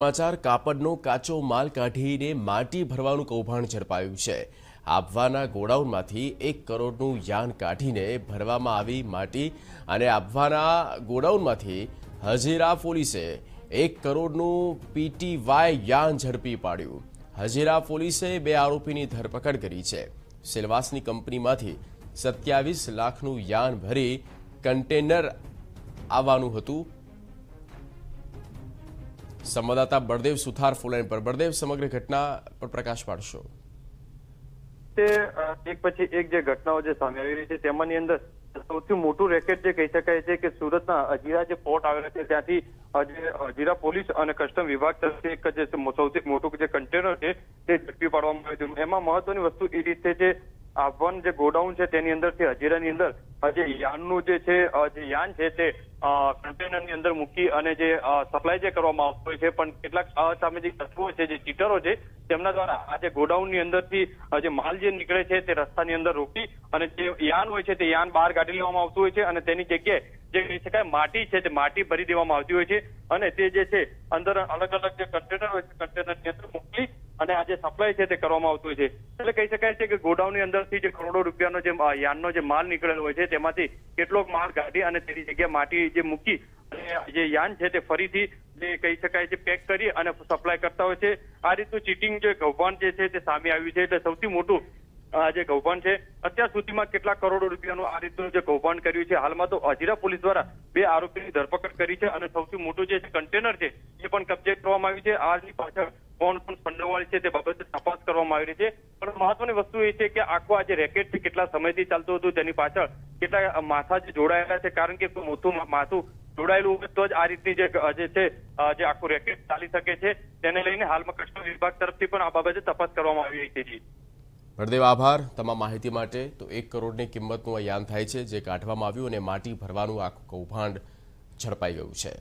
સમાચાર, કાપડનો કાચો માલ કાઢીને માટી ભરવાનું કૌભાંડ ઝડપાયું છે. આબવાના ગોડાઉનમાંથી એક કરોડનું યાન કાઢીને ભરવામાં આવી માટી અને આબવાના ગોડાઉનમાંથી હજીરા પોલીસે એક કરોડનું પીટીવાય યાન ઝડપી પાડ્યું. હજીરા પોલીસે બે આરોપીની ધરપકડ કરી છે. સેલવાસની કંપનીમાંથી સત્યાવીસ લાખનું યાન ભરી કન્ટેનર આવવાનું હતું. સંવાદદાતા બળદેવ સુથાર ફૂલેન પર. બળદેવ, સમગ્ર ઘટના પર પ્રકાશ પાડશો. તે એક પછી એક જે ઘટનાઓ જે સામે આવી રહી છે, તેમાંની અંદર સૌથી મોટું રેકેટ જે કહી શકાય છે કે સુરતના અજીરા જે પોર્ટ આવેલો છે, ત્યાંથી જે અજીરા પોલીસ અને કસ્ટમ વિભાગ તરફથી એક જે સૌથી મોટું જે કન્ટેનર છે, તે ઝડપી પાડવામાં આવ્યું હતું એમાં મહત્વની વસ્તુ એ રીતે જે આહવાન જે ગોડાઉન છે, તેની અંદરથી હજીરાની અંદર જે યાનનું જે છે અ, જે યાન છે તે કન્ટેનરની અંદર મૂકી અને જે સપ્લાય જે કરવામાં આવતો હોય છે પણ કેટલાક અસામાજિક તત્વો છે જે ચીટરો છે તેમના દ્વારા આ જે ગોડાઉનની અંદરથી અ, જે માલ જે નીકળે છે તે રસ્તાની અંદર રોકી અને જે યાન હોય છે તે યાન બહાર કાઢી લેવામાં આવતું હોય છે અને તેની જગ્યાએ જે કહી શકાય માટી છે તે માટી ભરી દેવામાં આવતી હોય છે અને તે જે છે અંદર અલગ અલગ જે કન્ટેનર હોય છે કન્ટેનરની અંદર મોકલી અને આ જે સપ્લાય છે તે કરવામાં આવતું છે. એટલે કહી શકાય છે કે ગોડાઉનની અંદરથી જે કરોડો રૂપિયાનો જે યાનનો જે માલ નીકળેલો હોય છે, તેમાંથી કેટલોક માલ કાઢી અને તેની જગ્યાએ માટી જે મૂકી અને જે યાન છે તે ફરીથી જે કહી શકાય છે પેક કરી અને સપ્લાય કરતા હોય છે. આ રીતનું ચીટિંગ જે કૌભાંડ જે છે તે સામે આવ્યું છે. એટલે સૌથી મોટું જે કૌભાંડ છે, અત્યાર સુધીમાં કેટલા કરોડો રૂપિયાનું આ રીતનું જે કૌભાંડ કર્યું છે. હાલમાં તો હજીરા પોલીસ દ્વારા બે આરોપીની ધરપકડ કરી છે અને સૌથી મોટું જે કન્ટેનર છે, એ પણ કબજે કરવામાં આવ્યું છે. આજની પાછળ કોણ પણ સંડોવાળી છે, તે બાબતે તપાસ કરવામાં આવી રહી છે. પણ મહત્વની વસ્તુ એ છે કે આખું આ જે રેકેટ છે, કેટલા સમયથી ચાલતું હતું, તેની પાછળ કેટલા માથા જે જોડાયેલા છે, કારણ કે મોટું માથું જોડાયેલું હોય તો જ આ રીતની જે છે જે આખું રેકેટ ચાલી શકે છે. તેને લઈને હાલમાં કસ્ટમ વિભાગ તરફથી પણ આ બાબતે તપાસ કરવામાં આવી રહી છે. જી આભાર તમામ માહિતી માટે. તો એક કરોડની કિંમતનું આ યાન થાય છે, જે કાઢવામાં આવ્યું અને માટી ભરવાનું આખું કૌભાંડ ઝડપાઈ ગયું છે.